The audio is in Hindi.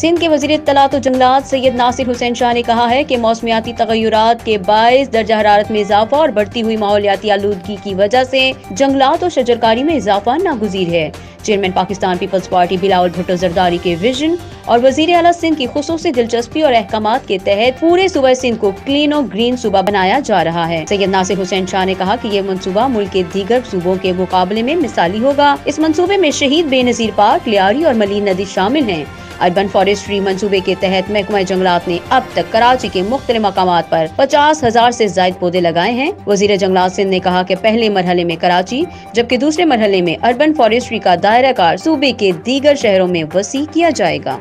सिंध के वज़ीर तलात जंगलात सैयद नासिर हुसैन शाह ने कहा है कि मौसमियाती तगैरत के बायस दर्जा हरारत में इजाफा और बढ़ती हुई माहौलियाती आलूदगी की वजह से जंगलात और शजरकारी में इजाफा नागुजीर है। Chairman Pakistan peoples party Bilawal Bhutto Zardari के विजन और वज़ीर अला सिंध की खसूसी दिलचस्पी और अहकाम के तहत पूरे सूबा सिंध को क्लीन और ग्रीन सूबा बनाया जा रहा है। सैयद नासिर हुसैन शाह ने कहा की ये मनसूबा मुल्क के दीगर सूबों के मुकाबले में मिसाली होगा। इस मनसूबे में शहीद बेनजीर पार्क, लियारी और मलिन नदी शामिल है। अर्बन फॉरेस्ट्री मंसूबे के तहत महकमा जंगलात ने अब तक कराची के मुख्त मकाम पर पचास हज़ार ऐसी जायद पौधे लगाए हैं। वज़ीर जंगलात सिंध ने कहा की पहले मरहले में कराची, जबकि दूसरे मरहले में अर्बन फॉरेस्ट्री का दायरा कार सूबे के दीगर शहरों में वसी किया जाएगा।